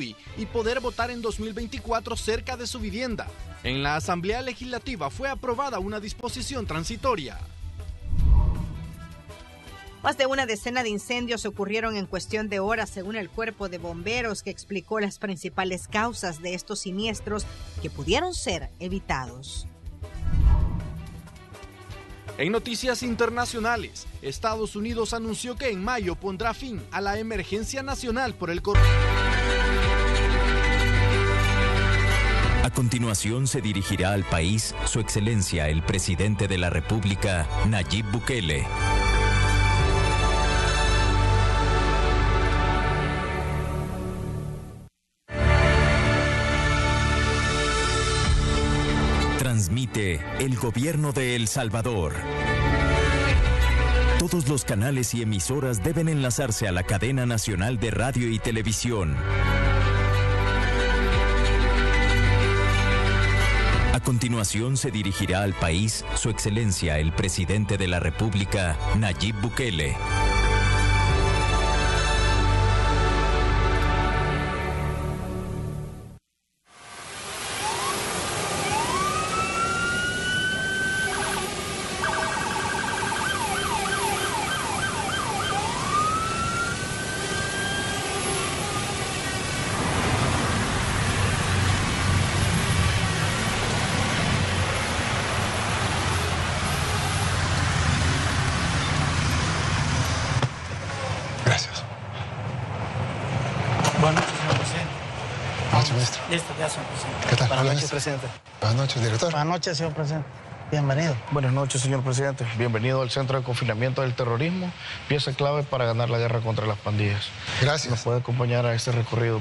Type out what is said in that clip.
DUI y poder votar en 2024 cerca de su vivienda. En la Asamblea Legislativa fue aprobada una disposición transitoria. Más de una decena de incendios ocurrieron en cuestión de horas, según el cuerpo de bomberos, que explicó las principales causas de estos siniestros que pudieron ser evitados. En noticias internacionales, Estados Unidos anunció que en mayo pondrá fin a la emergencia nacional por el coronavirus. Continuación se dirigirá al país Su Excelencia el Presidente de la República, Nayib Bukele. Transmite el Gobierno de El Salvador. Todos los canales y emisoras deben enlazarse a la cadena nacional de radio y televisión. Continuación se dirigirá al país Su Excelencia el Presidente de la República, Nayib Bukele. Buenas noches, señor presidente. Buenas noches, maestro. Listo, ya, señor presidente. ¿Qué tal? Buenas noches, presidente. Buenas noches, director. Buenas noches, señor presidente. Bienvenido. Buenas noches, señor presidente. Bienvenido al Centro de Confinamiento del Terrorismo, pieza clave para ganar la guerra contra las pandillas. Gracias. ¿Nos puede acompañar a este recorrido?